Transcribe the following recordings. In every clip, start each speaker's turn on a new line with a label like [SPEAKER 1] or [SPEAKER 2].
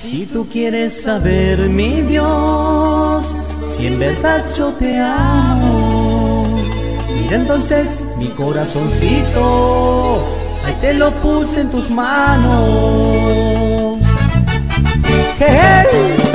[SPEAKER 1] Si tú quieres saber, mi Dios, si en verdad yo te amo, mira entonces mi corazoncito, ahí te lo puse en tus manos. Hey,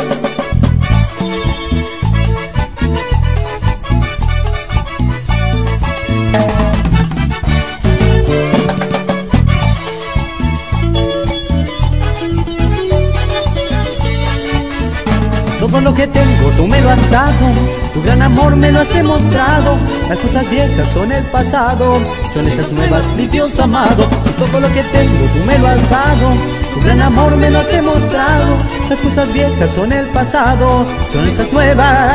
[SPEAKER 1] Todo lo que tengo tú me lo has dado, tu gran amor me lo has demostrado. Las cosas viejas son el pasado, son esas nuevas, mi Dios amado. Todo lo que tengo tú me lo has dado, tu gran amor me lo has demostrado. Las cosas viejas son el pasado, son esas nuevas.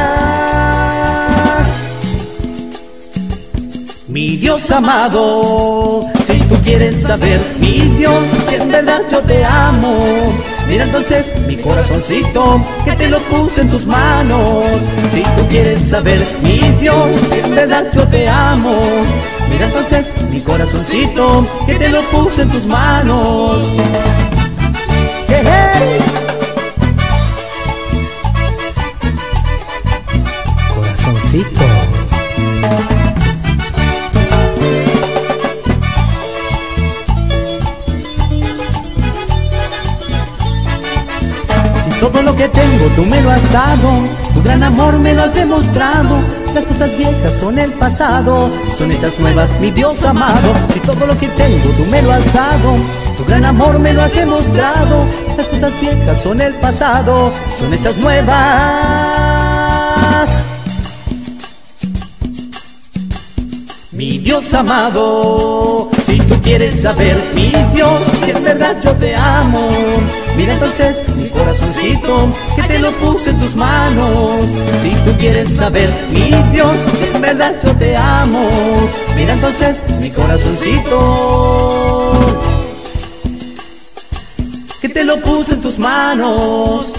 [SPEAKER 1] Mi Dios amado, si tú quieres saber, mi Dios, si en verdad yo te amo. Mira entonces mi corazoncito que te lo puse en tus manos. Si tú quieres saber, mi Dios, en verdad yo te amo. Mira entonces mi corazoncito que te lo puse en tus manos. Corazoncito. Todo lo que tengo tú me lo has dado, tu gran amor me lo has demostrado. Las cosas viejas son el pasado, son hechas nuevas, mi Dios amado. Si todo lo que tengo tú me lo has dado, tu gran amor me lo has demostrado. Las cosas viejas son el pasado, son hechas nuevas. Mi Dios amado, si tú quieres saber, mi Dios, si en verdad yo te amo, mira entonces mi corazoncito que te lo puse en tus manos. Si tú quieres saber, mi Dios, en verdad yo te amo, mira entonces mi corazoncito que te lo puse en tus manos.